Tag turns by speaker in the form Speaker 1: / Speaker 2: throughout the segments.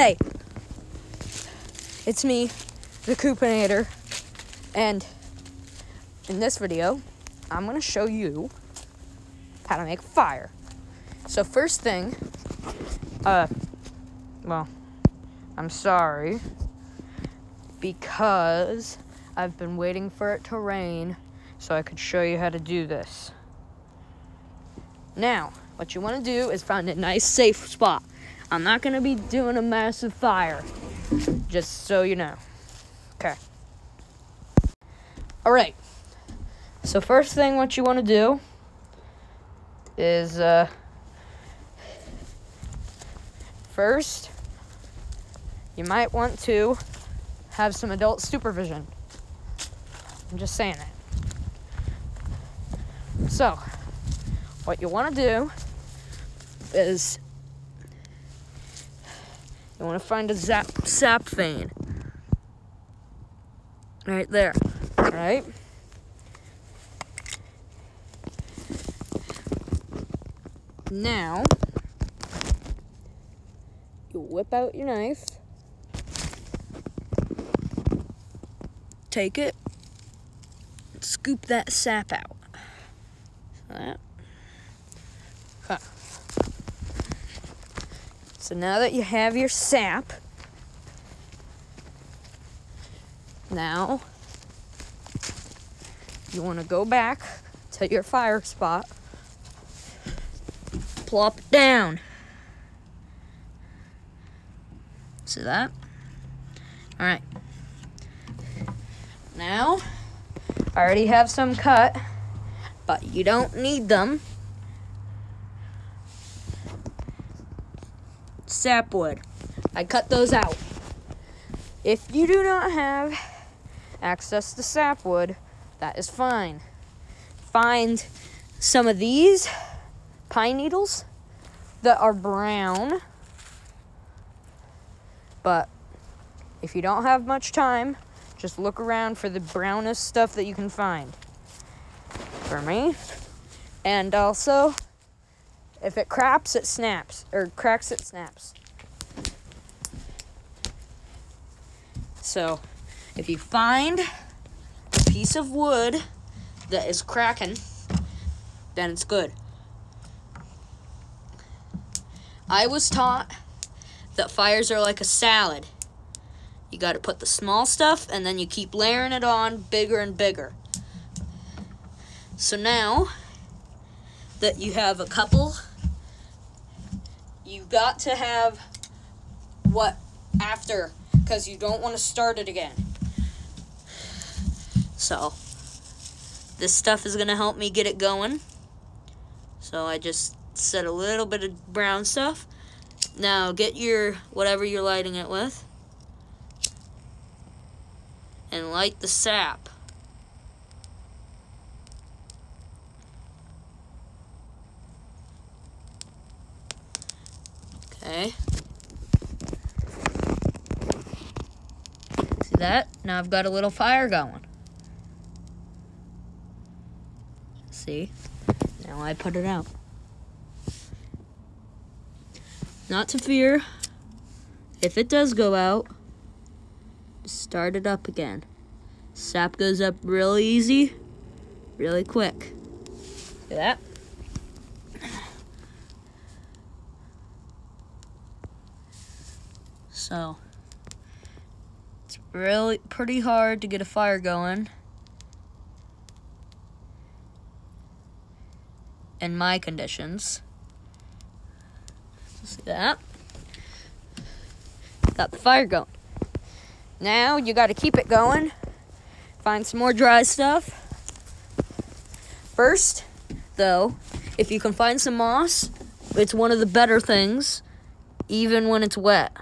Speaker 1: Hey, it's me, the Coupinator, and in this video, I'm gonna show you how to make fire. So first thing, uh, well, I'm sorry because I've been waiting for it to rain so I could show you how to do this. Now, what you want to do is find a nice safe spot. I'm not to be doing a massive fire, just so you know. Okay. All right. So first thing what you want to do is uh first you might want to have some adult supervision. I'm just saying that. So, what you want to do is you want to find a zap, sap vein right there. All right. Now, you whip out your knife, take it, scoop that sap out. That. So now that you have your sap, now you want to go back to your fire spot, plop down. See that? All right. Now, I already have some cut, but you don't need them. Sapwood. I cut those out. If you do not have access to sapwood, that is fine. Find some of these pine needles that are brown. But if you don't have much time, just look around for the brownest stuff that you can find. For me. And also, if it craps, it snaps. Or cracks, it snaps. So, if you find a piece of wood that is cracking, then it's good. I was taught that fires are like a salad. You got to put the small stuff and then you keep layering it on bigger and bigger. So now that you have a couple, you got to have what after because you don't want to start it again. So this stuff is going to help me get it going. So I just set a little bit of brown stuff. Now get your whatever you're lighting it with and light the sap. Okay. See that? Now I've got a little fire going. See? Now I put it out. Not to fear. If it does go out, start it up again. Sap goes up real easy, really quick. See that? So, it's really pretty hard to get a fire going. In my conditions. See that? Got the fire going. Now you got to keep it going. Find some more dry stuff. First, though, if you can find some moss, it's one of the better things, even when it's wet.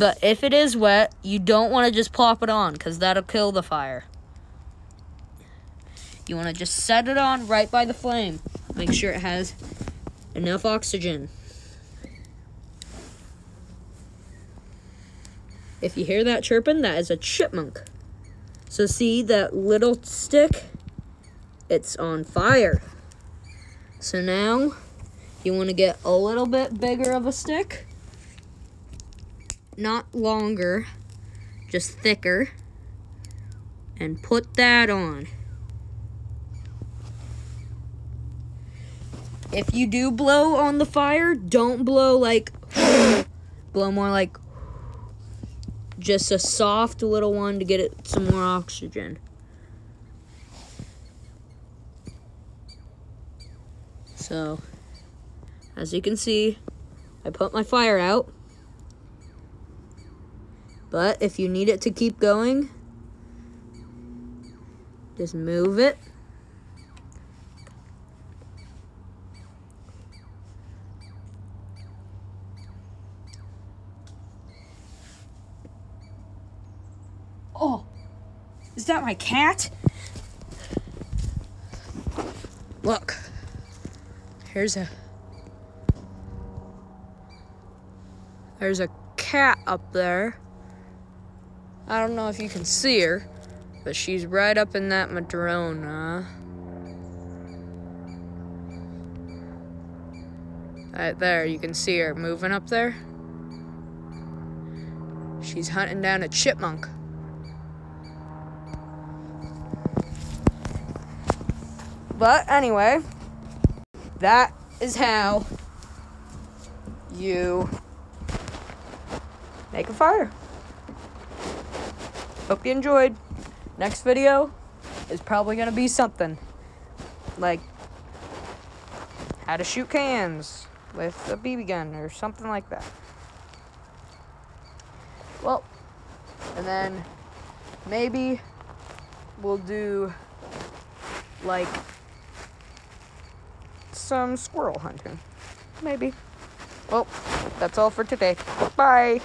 Speaker 1: But if it is wet, you don't want to just plop it on because that'll kill the fire. You want to just set it on right by the flame. Make sure it has enough oxygen. If you hear that chirping, that is a chipmunk. So see that little stick? It's on fire. So now You want to get a little bit bigger of a stick. Not longer, just thicker. And put that on. If you do blow on the fire, don't blow like, blow more like just a soft little one to get it some more oxygen. So, as you can see, I put my fire out. But if you need it to keep going, just move it. Oh, is that my cat? Look, here's a there's a cat up there. I don't know if you can see her, but she's right up in that Madrona. Right there, you can see her moving up there. She's hunting down a chipmunk. But anyway, that is how you make a fire. Hope you enjoyed. Next video is probably going to be something like how to shoot cans with a BB gun or something like that. Well, and then maybe we'll do like some squirrel hunting. Maybe. Well, that's all for today. Bye.